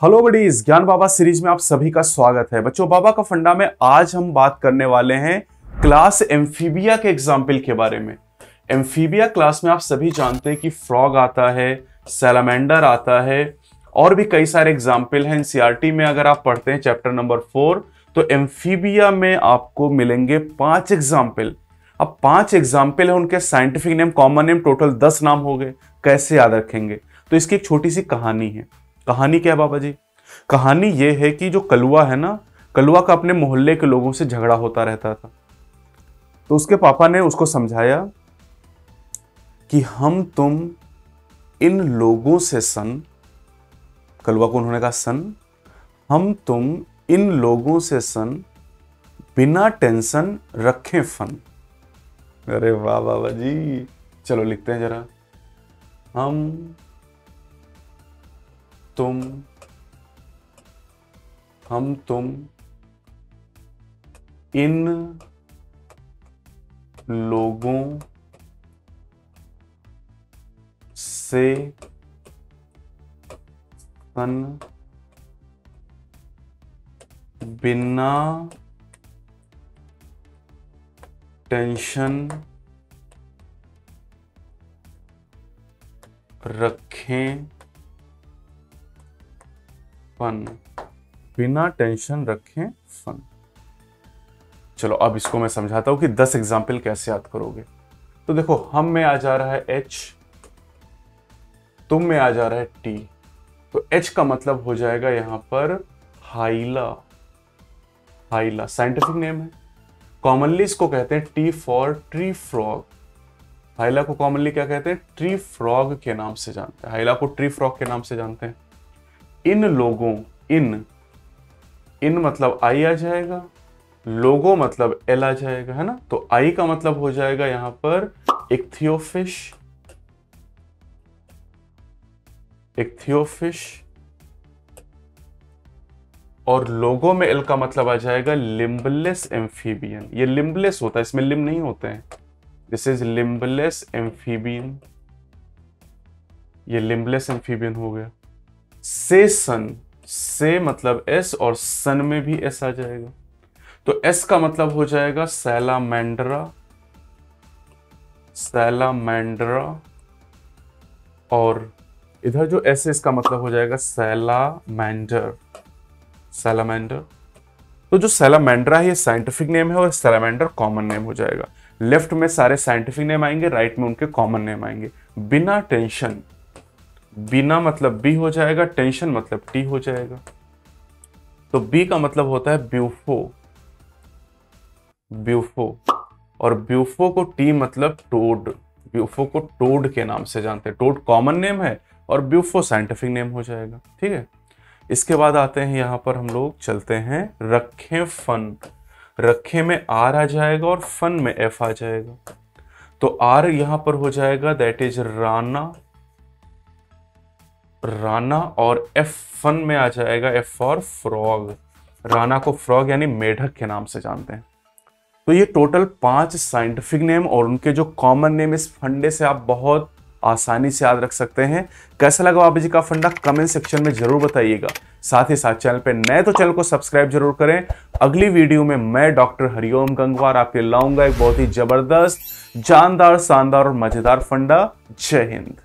Hello buddies ज्ञान बाबा series में आप सभी का स्वागत है। बच्चों, बाबा का फंडा में आज हम बात करने वाले हैं क्लास एम्फीबिया के एग्ज़ाम्पल के बारे में। एम्फीबिया क्लास में आप सभी जानते हैं कि फ्रॉग आता है सेलामेंडर आता है, और भी कई सारे एग्ज़ाम्पल हैं। एनसीईआरटी में अगर आप पढ़ते हैं चैप्टर नंबर फोर तो एम्फीबिया में आपको मिलेंगे पाँच एग्ज़ाम्पल अब पाँच एग्ज़ाम्पल है, उनके scientific name common name total दस नाम हो गए। कैसे याद रखेंगे? तो इसकी एक छोटी सी कहानी है। कहानी क्या है, बाबा जी? कहानी ये है कि जो कलुआ है ना, कलुआ का अपने मोहल्ले के लोगों से झगड़ा होता रहता था। तो उसके पापा ने उसको समझाया कि हम तुम इन लोगों से सन, कलुआ को उन्होंने कहा सन, हम तुम इन लोगों से सन, बिना टेंशन रखें फन। अरे वाह, बाबा जी। चलो लिखते हैं जरा। हम तुम हम तुम इन लोगों से सन बिना टेंशन रखें। फन बिना टेंशन रखें फन चलो, अब इसको मैं समझाता हूँ कि दस एग्ज़ाम्पल कैसे याद करोगे। तो देखो, हम में आ जा रहा है एच तुम में आ जा रहा है टी तो एच का मतलब हो जाएगा यहाँ पर हाइला हाइला साइंटिफिक नेम है। कॉमनली इसको कहते हैं T for tree frog Hyla को कॉमनली क्या कहते हैं? ट्री फ्रॉग के नाम से जानते हैं। हाइला को ट्री फ्रॉग के नाम से जानते हैं। इन लोगों, इन इन मतलब आई आ जाएगा, लोगो मतलब एल आ जाएगा, है ना? तो आई का मतलब हो जाएगा यहाँ पर एक थियोफिश एक थियोफिश और लोगों में एल का मतलब आ जाएगा लिम्बलेस एम्फीबियन। ये लिम्बलेस होता है, इसमें लिम नहीं होते हैं। दिस इज़ लिम्बलेस एम्फीबियन ये लिम्बलेस एम्फीबियन हो गया। से सन, से मतलब एस और सन में भी एस आ जाएगा। तो एस का मतलब हो जाएगा सैलामेंड्रा सैलामेंड्रा और इधर जो एस इसका मतलब हो जाएगा सैलामेंडर सैलामेंडर। तो जो सैलामेंड्रा है, ये साइंटिफिक नेम है और सैलामेंडर कॉमन नेम हो जाएगा। लेफ़्ट में सारे साइंटिफिक नेम आएँगे, राइट में उनके कॉमन नेम आएँगे। बिना टेंशन बिना मतलब बी हो जाएगा टेंशन मतलब टी हो जाएगा। तो बी का मतलब होता है ब्यूफो ब्यूफो और ब्यूफो को टी मतलब टोड ब्यूफो को टोड के नाम से जानते हैं। टोड कॉमन नेम है और ब्यूफो साइंटिफिक नेम हो जाएगा। ठीक है? इसके बाद आते हैं यहाँ पर हम लोग, चलते हैं रखें फन रखे में आर आ जाएगा और फन में एफ़ आ जाएगा। तो आर यहाँ पर हो जाएगा दैट इज़ राना। राना और एफ़ फन में आ जाएगा एफ़ फॉर फ्रॉग राना को फ्रॉग यानी मेढक के नाम से जानते हैं। तो ये टोटल पाँच साइंटिफिक नेम और उनके जो कॉमन नेम इस फंडे से आप बहुत आसानी से याद रख सकते हैं। कैसा लगा बाबा जी का फंडा? कमेंट सेक्शन में ज़रूर बताइएगा। साथ ही साथ चैनल पे नए तो चैनल को सब्सक्राइब ज़रूर करें। अगली वीडियो में मैं डॉक्टर हरिओम गंगवार आपके लाऊँगा एक बहुत ही ज़बरदस्त, जानदार, शानदार और मज़ेदार फंडा। जय हिंद।